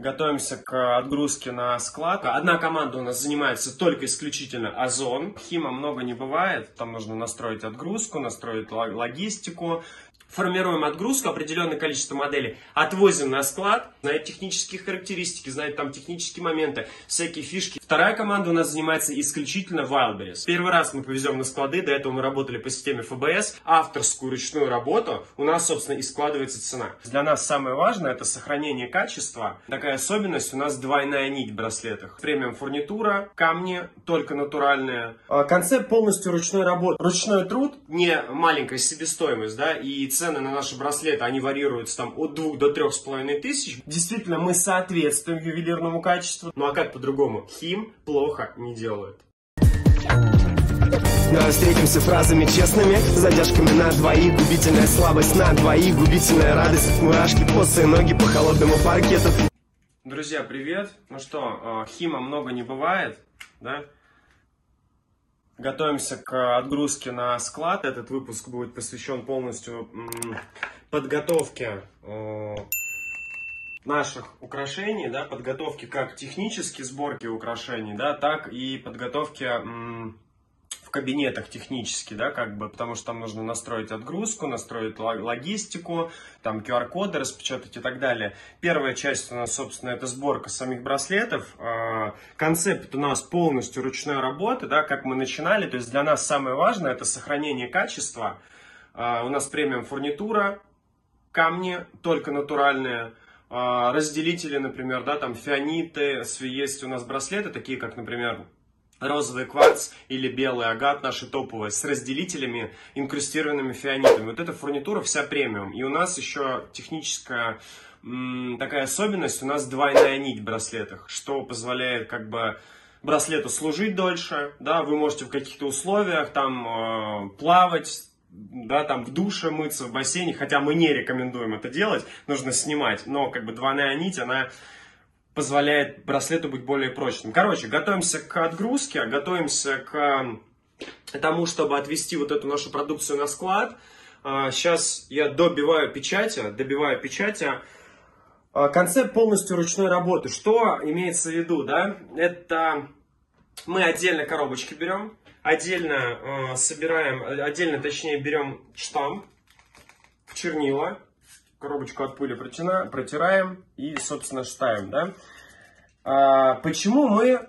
Готовимся к отгрузке на склад. Одна команда у нас занимается только исключительно озон. Хима много не бывает. Там нужно настроить отгрузку, настроить логистику формируем отгрузку, определенное количество моделей, отвозим на склад, знает технические характеристики, знает там технические моменты, всякие фишки. Вторая команда у нас занимается исключительно Wildberries. Первый раз мы повезем на склады, до этого мы работали по системе ФБС, авторскую ручную работу, у нас, собственно, и складывается цена. Для нас самое важное это сохранение качества. Такая особенность у нас двойная нить в браслетах. Премиум фурнитура, камни только натуральные. А, концепт полностью ручной работы. Ручной труд, не маленькая себестоимость, да, и цены на наши браслеты, они варьируются там от 2 до 3,5 тысяч. Действительно, мы соответствуем ювелирному качеству. Ну а как по-другому? Хим плохо не делает. Давай ну, встретимся фразами честными Задержками на двоих Губительная слабость на двоих Губительная радость Мурашки, босые ноги по холодному паркету Друзья, привет! Ну что, а, хима много не бывает, да? Готовимся к отгрузке на склад. Этот выпуск будет посвящен полностью подготовке э, наших украшений, да, подготовке как технической сборки украшений, да, так и подготовке в кабинетах технически, да, как бы, потому что там нужно настроить отгрузку, настроить логистику, там QR-коды распечатать и так далее. Первая часть у нас, собственно, это сборка самих браслетов. А, концепт у нас полностью ручной работы, да, как мы начинали, то есть для нас самое важное это сохранение качества. А, у нас премиум фурнитура, камни только натуральные, а, разделители, например, да, там фианиты, есть у нас браслеты, такие как, например, розовый кварц или белый агат, наши топовые, с разделителями, инкрустированными фианитами. Вот эта фурнитура вся премиум. И у нас еще техническая такая особенность, у нас двойная нить в браслетах, что позволяет как бы браслету служить дольше, да, вы можете в каких-то условиях там э, плавать, да, там в душе мыться, в бассейне, хотя мы не рекомендуем это делать, нужно снимать, но как бы двойная нить, она позволяет браслету быть более прочным. Короче, готовимся к отгрузке, готовимся к тому, чтобы отвести вот эту нашу продукцию на склад. Сейчас а, я добиваю печати, добиваю печати. А, концепт полностью ручной работы. Что имеется в виду, да? Это мы отдельно коробочки берем, отдельно э, собираем, отдельно точнее берем штамп, чернила, коробочку от пыли протираем и, собственно, ставим, да. А, почему мы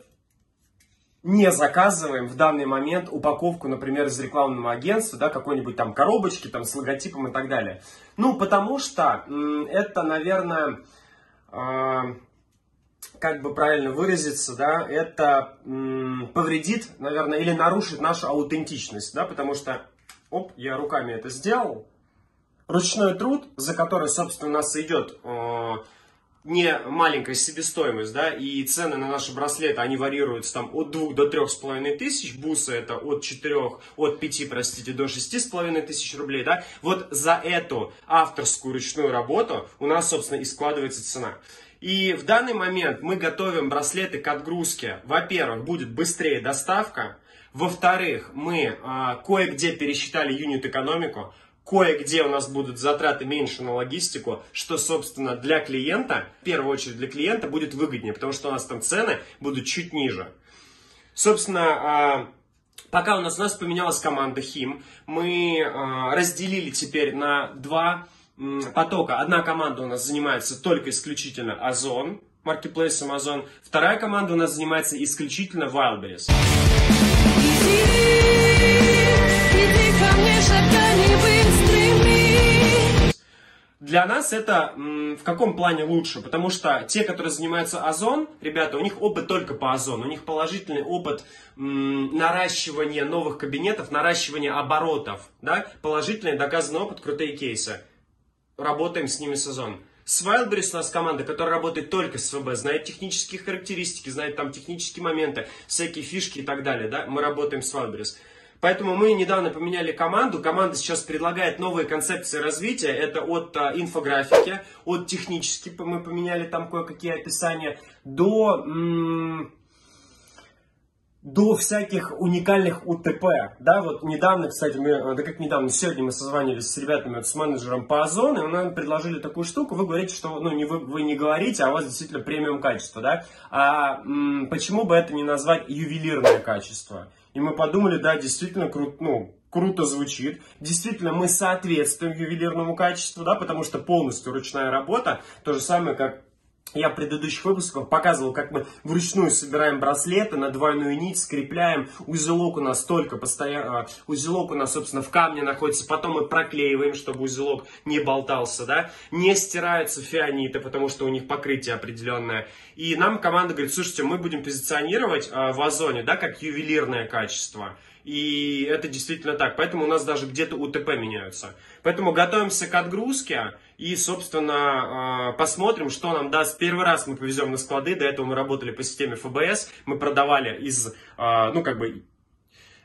не заказываем в данный момент упаковку, например, из рекламного агентства, да, какой-нибудь там коробочки там с логотипом и так далее? Ну, потому что это, наверное, а, как бы правильно выразиться, да, это повредит, наверное, или нарушит нашу аутентичность, да, потому что, оп, я руками это сделал, ручной труд, за который, собственно, у нас идет э, не маленькая себестоимость, да, и цены на наши браслеты, они варьируются там от 2 до 3,5 тысяч, бусы это от 4, от 5, простите, до 6,5 тысяч рублей, да, вот за эту авторскую ручную работу у нас, собственно, и складывается цена. И в данный момент мы готовим браслеты к отгрузке. Во-первых, будет быстрее доставка. Во-вторых, мы э, кое-где пересчитали юнит-экономику. Кое-где у нас будут затраты меньше на логистику, что, собственно, для клиента, в первую очередь для клиента, будет выгоднее, потому что у нас там цены будут чуть ниже. Собственно, а, пока у нас, у нас поменялась команда Хим, мы а, разделили теперь на два потока. Одна команда у нас занимается только исключительно Озон, Marketplace Amazon. Вторая команда у нас занимается исключительно Wildberries. Для нас это в каком плане лучше? Потому что те, которые занимаются озон, ребята, у них опыт только по озону. У них положительный опыт наращивания новых кабинетов, наращивания оборотов. Да? Положительный доказанный опыт, крутые кейсы. Работаем с ними с озон. С Wildberries у нас команда, которая работает только с ФБ, знает технические характеристики, знает там технические моменты, всякие фишки и так далее. Да? Мы работаем с Wildberries. Поэтому мы недавно поменяли команду. Команда сейчас предлагает новые концепции развития. Это от а, инфографики, от технически мы поменяли там кое-какие описания, до... М- до всяких уникальных УТП. Да, вот недавно, кстати, мы, э, да как недавно, сегодня мы созванивались с ребятами, вот, с менеджером по Озону, и нам предложили такую штуку, вы говорите, что, ну, не вы, вы не говорите, а у вас действительно премиум качество, да, а м, почему бы это не назвать ювелирное качество? И мы подумали, да, действительно круто, ну, круто звучит. Действительно, мы соответствуем ювелирному качеству, да, потому что полностью ручная работа, то же самое, как я в предыдущих выпусках показывал, как мы вручную собираем браслеты на двойную нить, скрепляем. Узелок у нас только постоянно, узелок у нас, собственно, в камне находится. Потом мы проклеиваем, чтобы узелок не болтался, да. Не стираются фианиты, потому что у них покрытие определенное. И нам команда говорит, слушайте, мы будем позиционировать э, в Озоне, да, как ювелирное качество. И это действительно так. Поэтому у нас даже где-то УТП меняются. Поэтому готовимся к отгрузке и, собственно, а, посмотрим, что нам даст. Первый раз мы повезем на склады. До этого мы работали по системе ФБС. Мы продавали из, а, ну, как бы,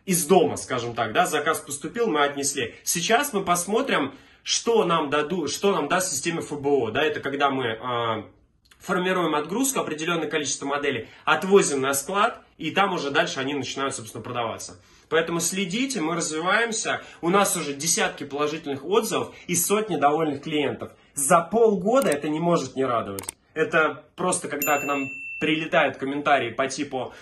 из дома, скажем так, да, заказ поступил, мы отнесли. Сейчас мы посмотрим, что нам, даду, что нам даст система ФБО, да, это когда мы э, формируем отгрузку, определенное количество моделей, отвозим на склад, и там уже дальше они начинают, собственно, продаваться. Поэтому следите, мы развиваемся. У нас уже десятки положительных отзывов и сотни довольных клиентов. За полгода это не может не радовать. Это просто когда к нам прилетают комментарии по типу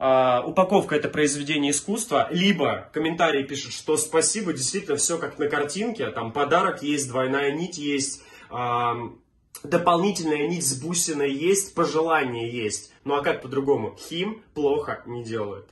Uh, упаковка это произведение искусства, либо комментарии пишут, что спасибо, действительно все как на картинке, там подарок есть, двойная нить есть, uh, дополнительная нить с бусиной есть, пожелание есть. Ну а как по-другому? Хим плохо не делает.